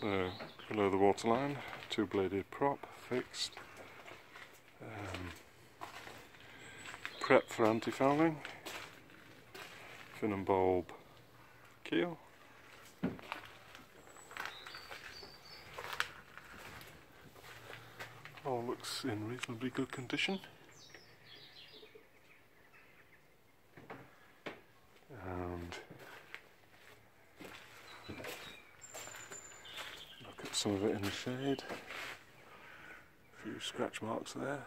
So below the waterline, two-bladed prop fixed. Um, prep for anti-fouling. Fin and bulb keel. All looks in reasonably good condition. Some of it in the shade. A few scratch marks there.